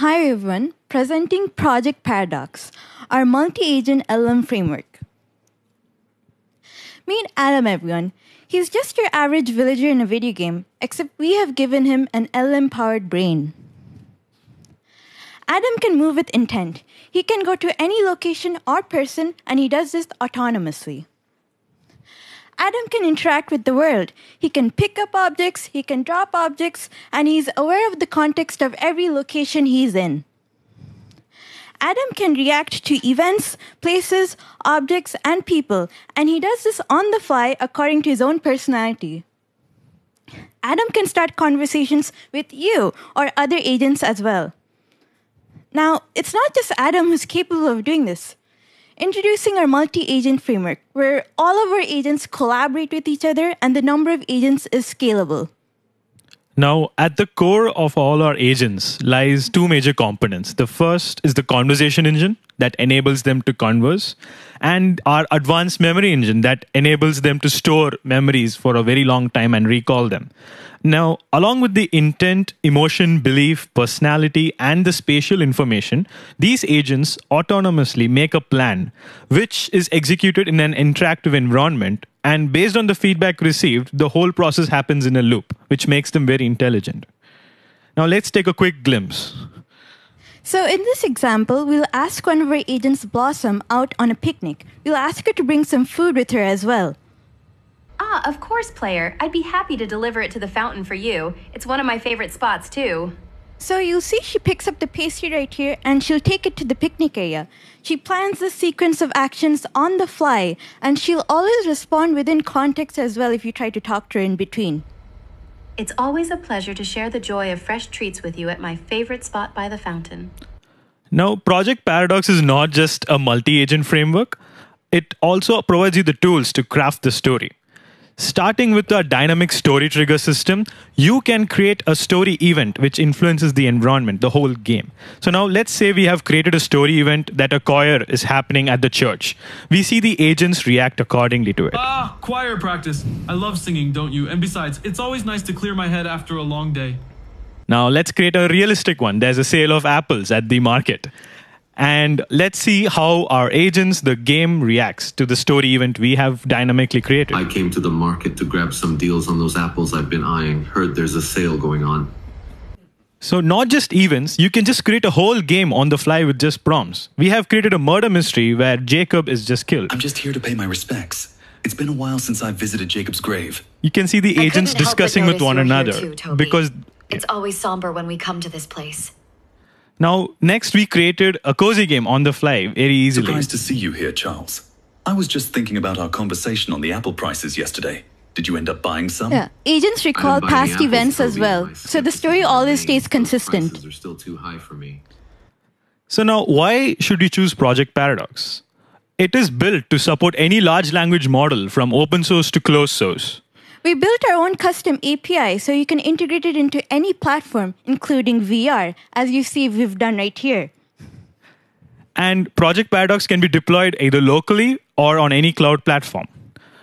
Hi everyone, presenting Project Paradox, our multi-agent LLM framework. Meet Adam everyone. He's just your average villager in a video game, except we have given him an LLM-powered brain. Adam can move with intent. He can go to any location or person, and he does this autonomously. Adam can interact with the world. He can pick up objects, he can drop objects, and he's aware of the context of every location he's in. Adam can react to events, places, objects, and people, and he does this on the fly according to his own personality. Adam can start conversations with you or other agents as well. Now, it's not just Adam who's capable of doing this. Introducing our multi agent framework, where all of our agents collaborate with each other and the number of agents is scalable. Now, at the core of all our agents lies two major components. The first is the conversation engine that enables them to converse, and our advanced memory engine that enables them to store memories for a very long time and recall them. Now, along with the intent, emotion, belief, personality, and the spatial information, these agents autonomously make a plan which is executed in an interactive environment. And based on the feedback received, the whole process happens in a loop, which makes them very intelligent. Now, let's take a quick glimpse. So, in this example, we'll ask one of our agents, Blossom, out on a picnic. We'll ask her to bring some food with her as well. Ah, of course, player. I'd be happy to deliver it to the fountain for you. It's one of my favorite spots, too. So you'll see she picks up the pastry right here and she'll take it to the picnic area. She plans the sequence of actions on the fly and she'll always respond within context as well if you try to talk to her in between. It's always a pleasure to share the joy of fresh treats with you at my favorite spot by the fountain. Now, Project Paradox is not just a multi agent framework, it also provides you the tools to craft the story. Starting with a dynamic story trigger system, you can create a story event which influences the environment, the whole game. So now let's say we have created a story event that a choir is happening at the church. We see the agents react accordingly to it. Ah, choir practice. I love singing, don't you? And besides, it's always nice to clear my head after a long day. Now let's create a realistic one. There's a sale of apples at the market. And let's see how our agents, the game, reacts to the story event we have dynamically created. I came to the market to grab some deals on those apples I've been eyeing. Heard there's a sale going on. So, not just events, you can just create a whole game on the fly with just prompts. We have created a murder mystery where Jacob is just killed. I'm just here to pay my respects. It's been a while since I've visited Jacob's grave. You can see the I agents couldn't help but discussing with one another too, because It's always somber when we come to this place. Now next we created a cozy game on the fly very easily. Surprised to see you here, Charles. I was just thinking about our conversation on the apple prices yesterday. Did you end up buying some? Yeah, agents recall past events as well, so the story always stays consistent. Prices are still too high for me. So now why should you choose Project Paradox? It is built to support any large language model from open source to closed source. We built our own custom API so you can integrate it into any platform, including VR, as you see we've done right here. and Project Paradox can be deployed either locally or on any cloud platform.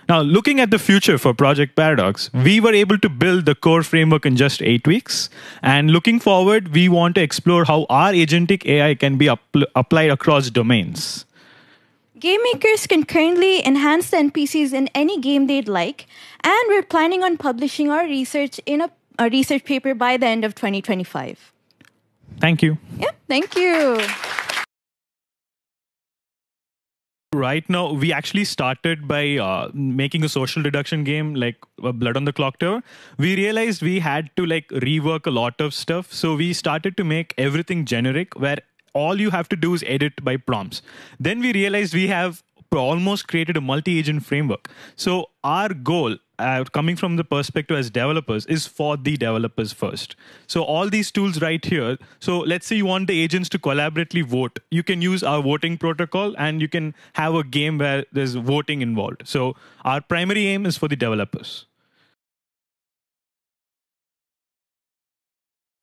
Now, looking at the future for Project Paradox, we were able to build the core framework in just eight weeks. And looking forward, we want to explore how our agentic AI can be appl- applied across domains. Game makers can currently enhance the NPCs in any game they'd like, and we're planning on publishing our research in a, a research paper by the end of 2025. Thank you. Yeah, thank you. Right now, we actually started by uh, making a social deduction game like uh, Blood on the Clock Tower. We realized we had to like rework a lot of stuff, so we started to make everything generic, where all you have to do is edit by prompts. Then we realized we have almost created a multi-agent framework. So our goal, uh, coming from the perspective as developers, is for the developers first. So all these tools right here. So let's say you want the agents to collaboratively vote. You can use our voting protocol, and you can have a game where there's voting involved. So our primary aim is for the developers.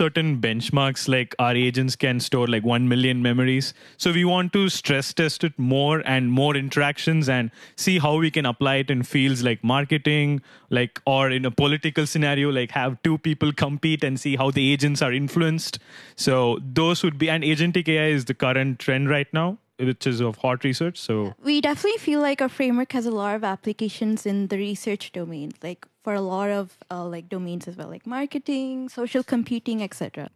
Certain benchmarks, like our agents can store like 1 million memories. So we want to stress test it more and more interactions and see how we can apply it in fields like marketing, like, or in a political scenario, like have two people compete and see how the agents are influenced. So those would be, and agentic AI is the current trend right now which is of hot research. So we definitely feel like our framework has a lot of applications in the research domain, like for a lot of uh, like domains as well, like marketing, social computing, etc.